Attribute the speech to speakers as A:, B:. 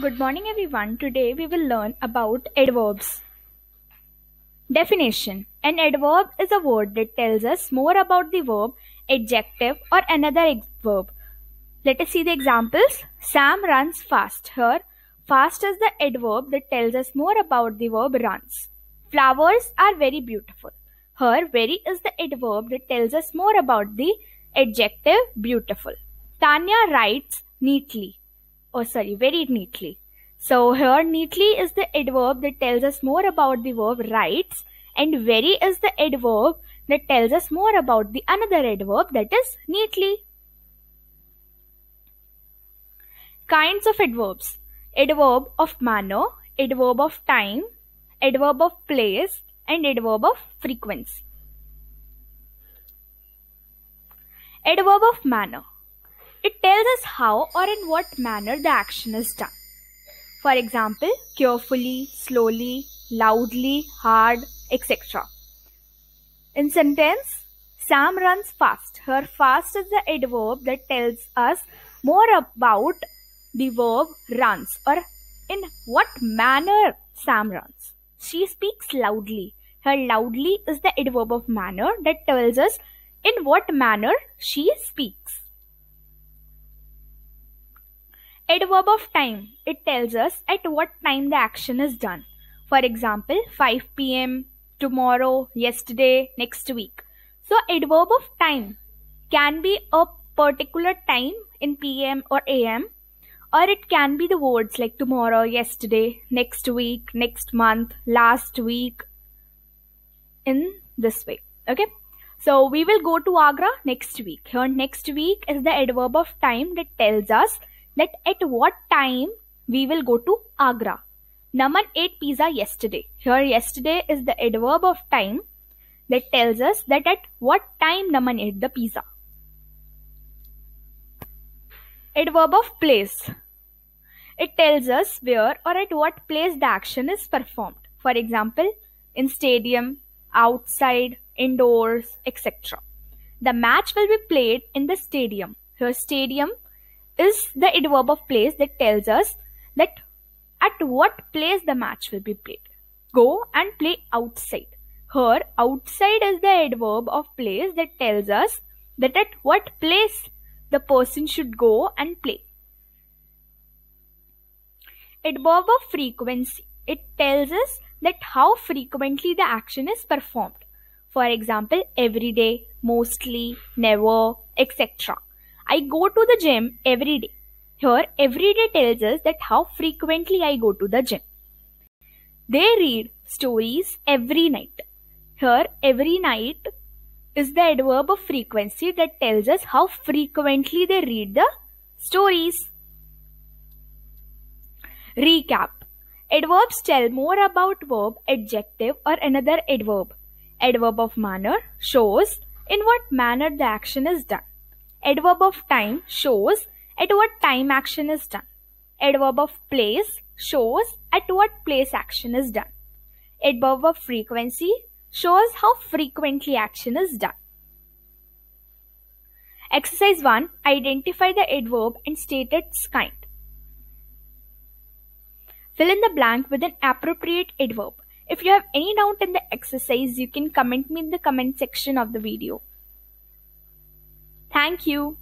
A: Good morning, everyone. Today we will learn about adverbs. Definition An adverb is a word that tells us more about the verb, adjective, or another verb. Let us see the examples. Sam runs fast. Here, fast is the adverb that tells us more about the verb runs. Flowers are very beautiful. Here, very is the adverb that tells us more about the adjective beautiful. Tanya writes neatly. Oh, sorry, very neatly. So here neatly is the adverb that tells us more about the verb writes and very is the adverb that tells us more about the another adverb that is neatly. Kinds of adverbs. Adverb of manner, adverb of time, adverb of place and adverb of frequency. Adverb of manner. It tells us how or in what manner the action is done. For example, carefully, slowly, loudly, hard, etc. In sentence, Sam runs fast. Her fast is the adverb that tells us more about the verb runs or in what manner Sam runs. She speaks loudly. Her loudly is the adverb of manner that tells us in what manner she speaks. Adverb of time. It tells us at what time the action is done. For example, 5 pm, tomorrow, yesterday, next week. So adverb of time can be a particular time in pm or am or it can be the words like tomorrow, yesterday, next week, next month, last week in this way. Okay. So we will go to Agra next week. Here next week is the adverb of time that tells us that at what time we will go to Agra. Naman ate pizza yesterday. Here yesterday is the adverb of time that tells us that at what time Naman ate the pizza. Adverb of place. It tells us where or at what place the action is performed. For example, in stadium, outside, indoors, etc. The match will be played in the stadium. Here stadium is the adverb of place that tells us that at what place the match will be played. Go and play outside. Here, outside is the adverb of place that tells us that at what place the person should go and play. Adverb of frequency. It tells us that how frequently the action is performed. For example, every day, mostly, never, etc. I go to the gym every day. Here, every day tells us that how frequently I go to the gym. They read stories every night. Here, every night is the adverb of frequency that tells us how frequently they read the stories. Recap. Adverbs tell more about verb, adjective or another adverb. Adverb of manner shows in what manner the action is done. Adverb of time shows at what time action is done. Adverb of place shows at what place action is done. Adverb of frequency shows how frequently action is done. Exercise 1. Identify the adverb and state its kind. Fill in the blank with an appropriate adverb. If you have any doubt in the exercise, you can comment me in the comment section of the video. Thank you.